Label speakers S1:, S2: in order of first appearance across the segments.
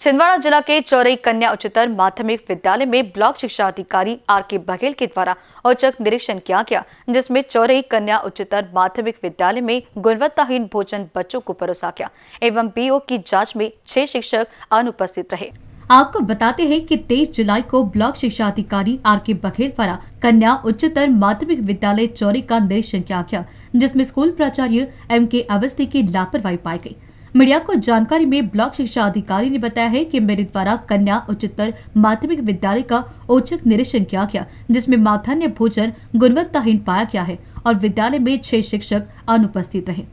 S1: छिंदवाड़ा जिला के चौरई कन्या उच्चतर माध्यमिक विद्यालय में ब्लॉक शिक्षा अधिकारी आर के बघेल के द्वारा औचक निरीक्षण किया गया, जिसमें चौरई कन्या उच्चतर माध्यमिक विद्यालय में गुणवत्ताहीन भोजन बच्चों को परोसा गया एवं बीओ की जाँच में छह शिक्षक अनुपस्थित रहे। आपको बताते हैं कि 23 जुलाई को ब्लॉक शिक्षा अधिकारी आर के बघेल द्वारा कन्या उच्चतर माध्यमिक विद्यालय चौरी का निरीक्षण किया गया, जिसमें स्कूल प्राचार्य एम के अवस्थी की लापरवाही पाई गई। मीडिया को जानकारी में ब्लॉक शिक्षा अधिकारी ने बताया है कि मेरे द्वारा कन्या उच्चतर माध्यमिक विद्यालय का औचक निरीक्षण किया गया, जिसमें माध्यान्ह भोजन गुणवत्ताहीन पाया गया है और विद्यालय में छह शिक्षक अनुपस्थित रहे।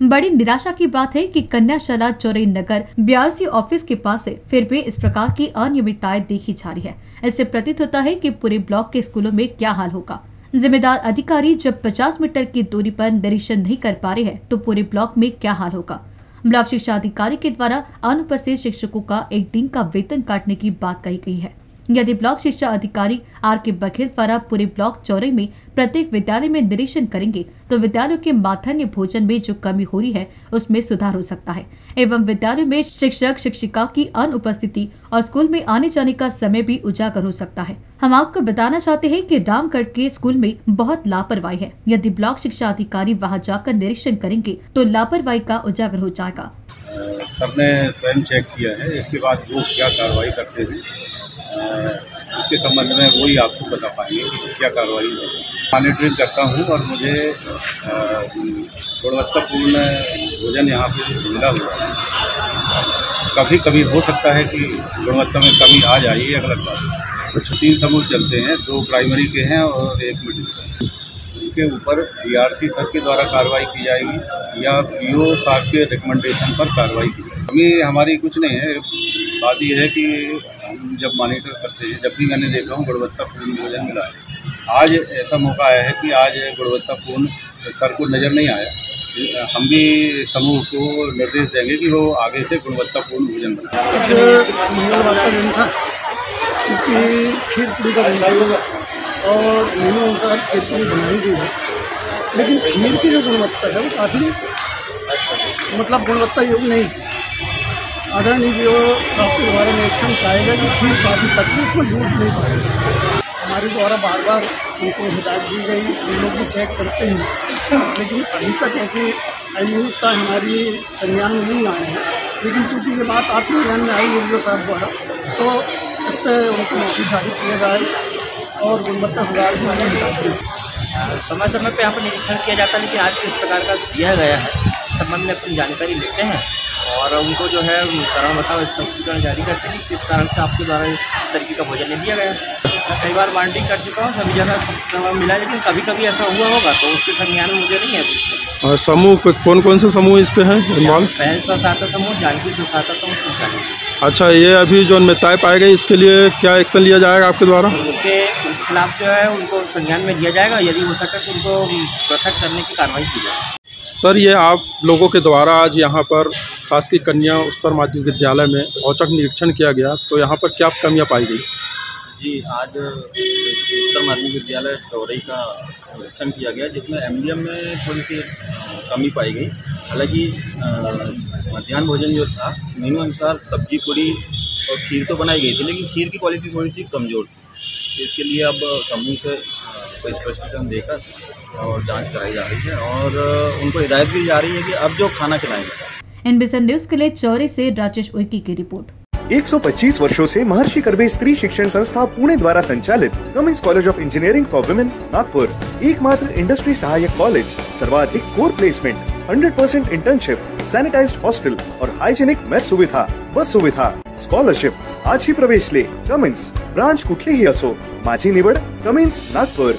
S1: बड़ी निराशा की बात है कि कन्याशाला चौरई नगर बीआरसी ऑफ़िस के पास है, फिर भी इस प्रकार की अनियमितताएँ देखी जा रही है। इससे प्रतीत होता है कि पूरे ब्लॉक के स्कूलों में क्या हाल होगा। जिम्मेदार अधिकारी जब 50 मीटर की दूरी पर निरीक्षण नहीं कर पा रहे हैं तो पूरे ब्लॉक में क्या हाल होगा। ब्लॉक शिक्षा अधिकारी के द्वारा अनुपस्थित शिक्षकों का एक दिन का वेतन काटने की बात कही गई है। यदि ब्लॉक शिक्षा अधिकारी आर के बघेल द्वारा पूरे ब्लॉक चौरे में प्रत्येक विद्यालय में निरीक्षण करेंगे तो विद्यालयों के माध्यान्ह भोजन में जो कमी हो रही है, उसमें सुधार हो सकता है। एवं विद्यालयों में शिक्षक, शिक्षिका की अनुपस्थिति और स्कूल में आने जाने का समय भी उजागर हो सकता है। हम आपको बताना चाहते हैं कि रामगढ़ के स्कूल में बहुत लापरवाही है। यदि ब्लॉक शिक्षा अधिकारी वहाँ जाकर निरीक्षण करेंगे तो लापरवाही का उजागर हो जाएगा।
S2: सर ने स्वयं चेक किया है, इसके बाद वो क्या कार्रवाई करते हैं इसके संबंध में वही आपको बता पाएँगे कि क्या कार्रवाई मॉनिटरिंग करता हूँ और मुझे गुणवत्तापूर्ण भोजन यहाँ पे मिला हुआ है। कभी कभी हो सकता है कि गुणवत्ता में कमी आ जाए ये अलग अच्छा तीन समूह चलते हैं, दो प्राइमरी के हैं और एक मिडिल का उनके ऊपर डीआरसी सर के द्वारा कार्रवाई की जाएगी या पीओ साहब के रिकमेंडेशन पर कार्रवाई की जाएगी। हमें हमारी कुछ नहीं है, बात यह है कि हम जब मॉनिटर करते हैं, जब भी मैंने देखा हूँ, गुणवत्तापूर्ण भोजन मिला है। आज ऐसा मौका आया है कि आज गुणवत्तापूर्ण सर को नज़र नहीं आया। हम भी समूह को निर्देश देंगे कि वो आगे से गुणवत्तापूर्ण भोजन
S3: बनाए। क्योंकि खीर का और मेनू अनुसार खीर पूरी बनाई गई है। लेकिन खीर की जो गुणवत्ता है, वो काफ़ी मतलब गुणवत्ता योग्य नहीं थी। आदरणीय जो आपके द्वारा निरीक्षण पाएगा कि खीर काफ़ी पतली उसमें दूध नहीं पाएगा हमारे द्वारा बार बार उनको हिदायत दी गई, हम लोग भी चेक करते हैं। लेकिन अभी तक ऐसी अनियमितता हमारी संज्ञान में नहीं आए हैं। लेकिन चूँकि ये बात आज संज्ञान में आई वीडियो साहब द्वारा तो इस पर उनको नौकरी जारी किया जाए और गुणवत्ता सुधार की हिदायत
S4: समय समय पर यहाँ पर निरीक्षण किया जाता है लेकिन आज किस प्रकार का दिया गया है। इस संबंध में अपनी जानकारी लेते हैं और उनको जो है कारण बताओ स्पष्टीकरण जारी करते हैं कि किस कारण से आपके द्वारा इस तरीके का भोजन नहीं दिया गया मैं कई बार बाउंडिंग कर चुका हूँ सभी जगह मिला लेकिन कभी कभी ऐसा हुआ होगा तो उसके संज्ञान में मुझे नहीं है
S5: और समूह कौन कौन से समूह इस पे हैं
S4: पहल स्वसाता समूह जानकी स्वसाता समूह
S5: अच्छा ये अभी जो अनियमितताएँ पाए गए इसके लिए क्या एक्शन लिया जाएगा आपके द्वारा?
S4: उनके खिलाफ जो है उनको संज्ञान में लिया जाएगा। यदि हो सके तो उनको पृथक करने की कार्रवाई की जाएगी
S5: सर ये आप लोगों के द्वारा आज यहाँ पर शासकीय कन्या उच्चतर माध्यमिक विद्यालय में औचक निरीक्षण किया गया तो यहाँ पर क्या कमियाँ पाई गई?
S6: जी, आज उत्तर माध्यमिक विद्यालय चौरई का निरीक्षण किया गया, जिसमें एमडीएम में थोड़ी सी कमी पाई गई। हालाँकि मध्यान्ह भोजन जो था, मेनू अनुसार सब्ज़ी, पूरी और खीर तो बनाई गई थी, लेकिन खीर की क्वालिटी थोड़ी सी कमज़ोर थी। तो इसके लिए अब समूह से कोई स्पष्टीकरण देकर और जाँच कराई जा रही है और उनको हिदायत भी जा रही है कि अब जो खाना खिलाएँगे।
S1: एनबीसी न्यूज़ के लिए चौरी से राजेश उइकी की रिपोर्ट।
S7: 125 वर्षों से महर्षि करबे स्त्री शिक्षण संस्था पुणे द्वारा संचालित Cummins college of engineering for women Nagpur. एकमात्र इंडस्ट्री सहायक कॉलेज सर्वाधिक core placement 100 percent internship sanitise hostel और हाइजेनिक मेस सुविधा, बस सुविधा। स्कॉलरशिप आज ही प्रवेश ले। कमिन्स ब्रांच कुठलीही असो। माझी निवड कमिन्स नागपूर।